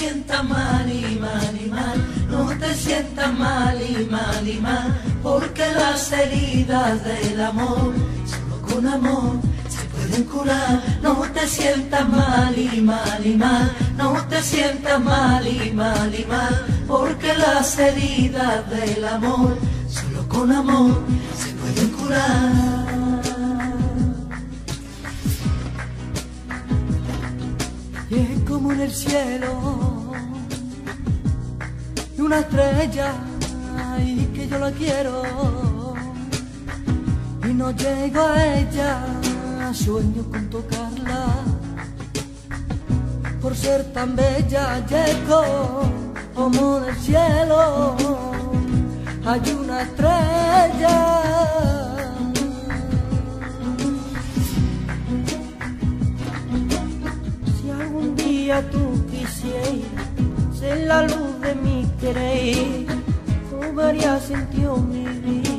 sientas mal y mal y mal, no te sientas mal y mal y mal, porque las heridas del amor, solo con amor se pueden curar. No te sientas mal y mal y mal, no te sientas mal y mal y mal, porque las heridas del amor, solo con amor se pueden curar. Y es como en el cielo una estrella y que yo la quiero. Y no llego a ella, sueño con tocarla. Por ser tan bella llego como del cielo. Hay una estrella. Si algún día tú quisieras ser la luz de mi querer, tú verías sentido mi vida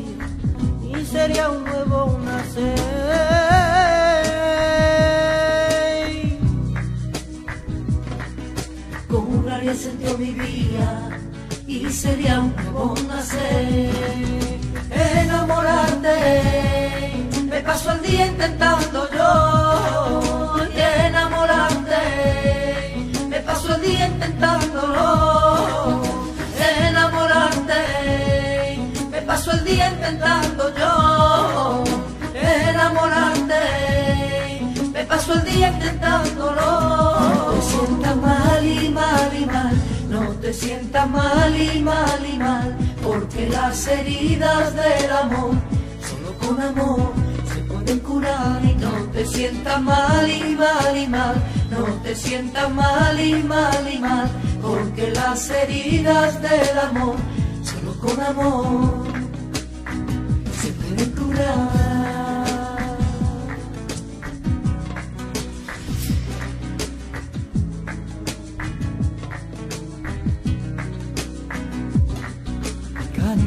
y sería un nuevo nacer. Cobraría sentido mi vida y sería un nuevo nacer. Enamorarte, me paso el día intentando yo intentándolo. No te sientas mal y mal y mal, no te sientas mal y mal y mal, porque las heridas del amor, solo con amor se pueden curar. Y no te sientas mal y mal y mal, no te sientas mal y mal y mal, porque las heridas del amor, solo con amor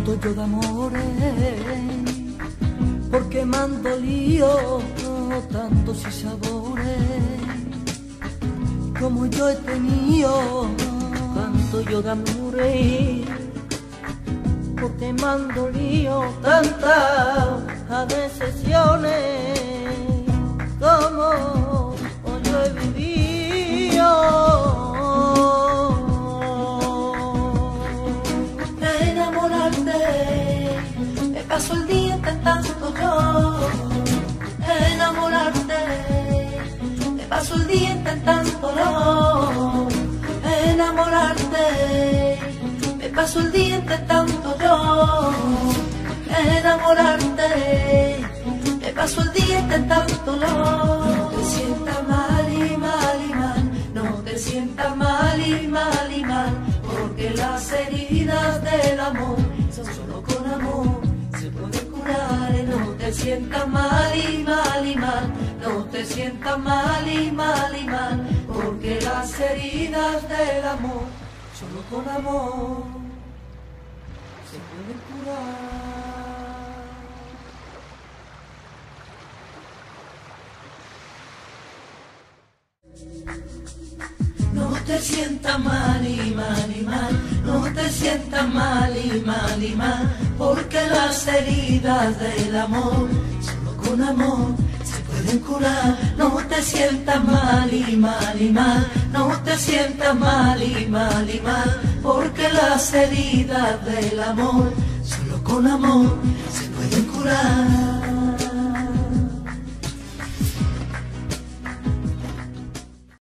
Canto yo de amores, porque me han dolido tantos y sabores, como yo he tenido, canto yo de amores porque me han dolido tantas decepciones como paso el día intentando yo. Enamorarte, me paso el día intentándolo. Enamorarte me paso el día intentando yo enamorarte, me paso el día intentándolo. No te sientas mal y mal y mal, no te sientas mal y mal y mal, porque las heridas del amor sientas mal y mal y mal, no te sientas mal y mal y mal, porque las heridas del amor solo con amor se puede curar. No te sientas mal y mal y mal, no te sientas mal y mal y mal, porque las heridas del amor, solo con amor se pueden curar. No te sientas mal y mal y mal, no te sientas mal y mal y mal, porque las heridas del amor, solo con amor se pueden curar.